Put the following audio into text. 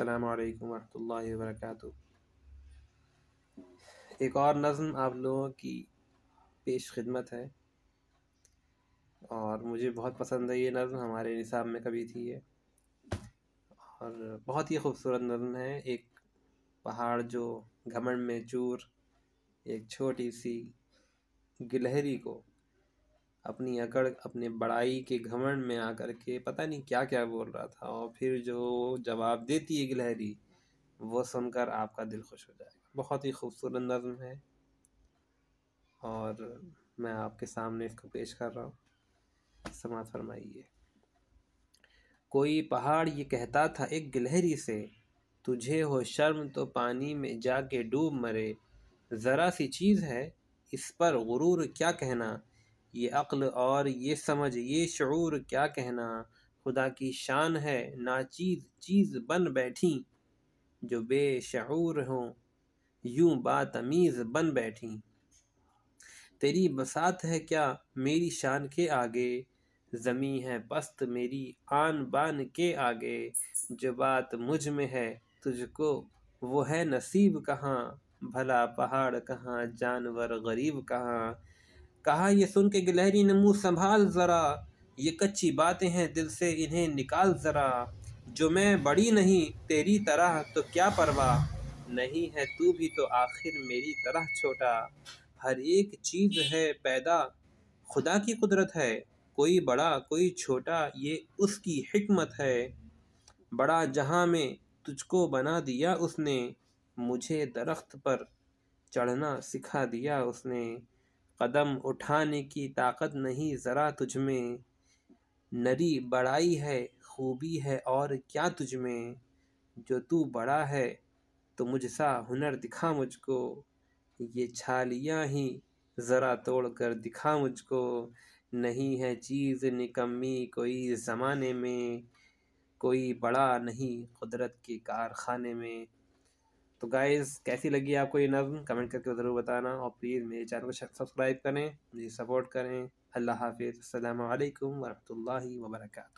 अल्लाम वरहमल वरक एक और नज़म आप लोगों की पेश खिदमत है। और मुझे बहुत पसंद है ये नज़म, हमारे निसाब में कभी थी ये। और बहुत ही खूबसूरत नज़म है। एक पहाड़ जो घमंड में चूर, एक छोटी सी गिलहरी को अपनी अकड़, अपने बड़ाई के घमंड में आकर के पता नहीं क्या क्या बोल रहा था और फिर जो जवाब देती है गिलहरी, वो सुनकर आपका दिल खुश हो जाएगा। बहुत ही खूबसूरत नज़म है। और मैं आपके सामने इसको पेश कर रहा हूँ। समाज फरमाइए। कोई पहाड़ ये कहता था एक गिलहरी से, तुझे हो शर्म तो पानी में जाके डूब मरे। ज़रा सी चीज़ है, इस पर गुरूर क्या कहना? ये अक्ल और ये समझ, ये शूर क्या कहना? खुदा की शान है, नाचीज़ चीज़ चीज़ बन बैठी जो बेशूर हों, यूँ बातमीज़ बन बैठी। तेरी बसात है क्या मेरी शान के आगे? ज़मी है पस्त मेरी आन बान के आगे। जो बात मुझमें है तुझको, वो है नसीब कहाँ? भला पहाड़ कहाँ, जानवर गरीब कहाँ? कहा ये सुन के गिलहरी ने मुँह संभाल ज़रा। ये कच्ची बातें हैं दिल से, इन्हें निकाल ज़रा। जो मैं बड़ी नहीं, तेरी तरह तो क्या परवाह नहीं है तू भी तो आखिर मेरी तरह छोटा। हर एक चीज़ है पैदा, खुदा की कुदरत है। कोई बड़ा, कोई छोटा, ये उसकी हिकमत है। बड़ा जहाँ में तुझको बना दिया उसने, मुझे दरख्त पर चढ़ना सिखा दिया उसने। कदम उठाने की ताकत नहीं, ज़रा तुझ में नरी बड़ाई है, खूबी है, और क्या तुझ में? जो तू बड़ा है तो मुझसा हुनर दिखा मुझको। ये छालियाँ ही ज़रा तोड़ कर दिखा मुझको। नहीं है चीज़ निकम्मी कोई ज़माने में, कोई बड़ा नहीं कुदरत के कारखाने में। तो गाइज़ कैसी लगी आपको ये नज़म? कमेंट करके ज़रूर बताना और प्लीज़ मेरे चैनल को सब्सक्राइब करें, मुझे सपोर्ट करें। अल्लाह हाफिज़। अल्लाम वरहमल वर्का